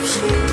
You.